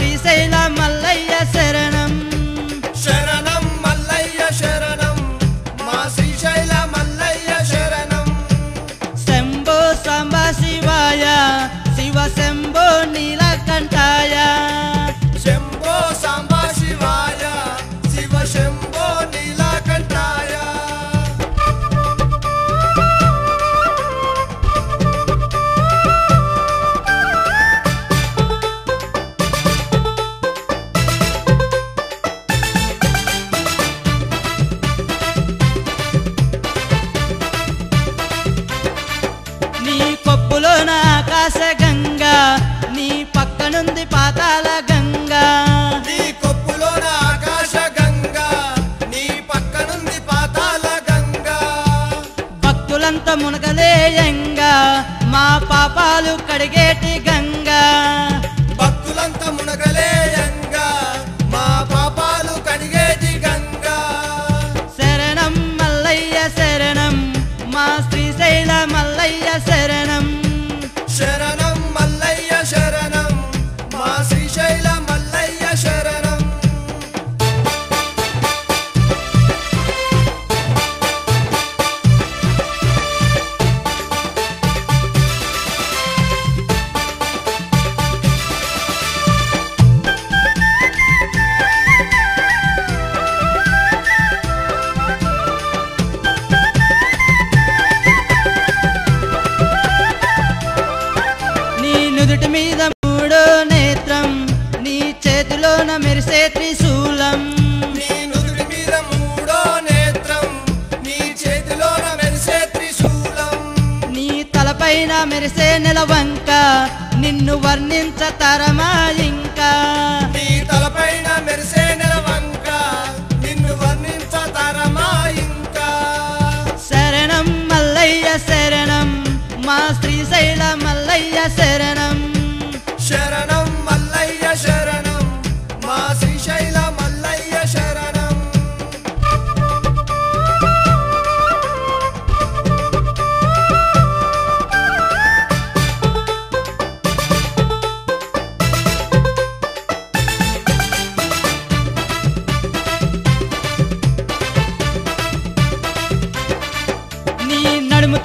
శ్రీశైల మల్లయ్య శరణం. శరణం మల్లయ్య శరణం. మా శ్రీశైల మల్లయ్య శరణం. శంభో సంబ శివాయ శివ శంభో నీలకంఠ. ఆకాశ గంగా నీ పక్కనుంది పాతాల గంగా. నీ కొప్పులో ఆకాశ గంగా నీ పక్కనుంది పాతాల గంగా. భక్తులంతా మునగలేయంగా మా పాపాలు కడిగేటి గంగా. మెరిసే త్రిశూలం. నీ మీద మూడో నేత్రం నీ చేతిలోన మెరిసే త్రిశూలం. నీ తలపైన మెరిసే నెలవంక నిన్ను వర్ణించ తరమా ఇంకా. నీ తలపైన మెరిసే నెలవంక నిన్ను వర్ణించ తరమా ఇంకా. శరణం మల్లయ్య శరణం మా శ్రీశైల మల్లయ్య శరణం. శరణం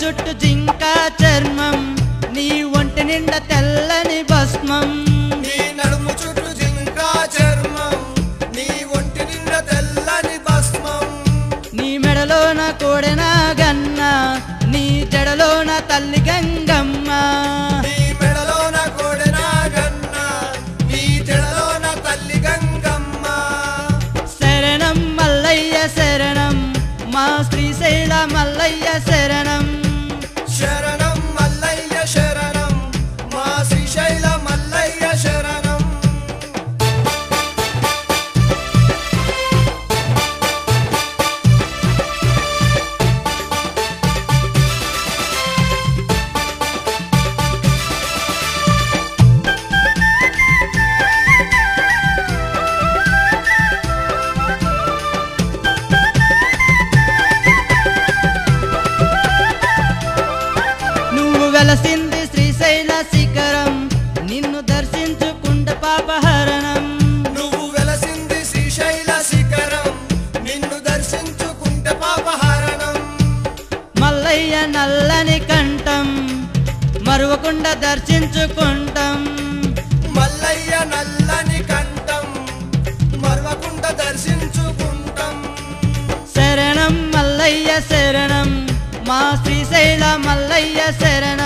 చుట్టూ జింక చర్మం నీ ఒంటి నిండా తెల్లని భస్మం. నీ నడుము చుట్టూ జింకా చర్మం నీ ఒంటి నిండా తెల్లని భస్మం. నీ మెడలోన కోడెన గన్న నీ తల్లి గంగమ్మ. నీ మెడలోన కోడెన గన్న నీ జడలోన తల్లి గంగమ్మ. శరణం మల్లయ్య శరణం మా శ్రీశైల మల్లయ్య శరణం. కంఠం మరువకుండా దర్శించుకుంటాం. మల్లయ్య నల్లని కంఠం మరవకుండా దర్శించుకుంటాం. శరణం మల్లయ్య శరణం మా శ్రీశైల మల్లయ్య శరణం.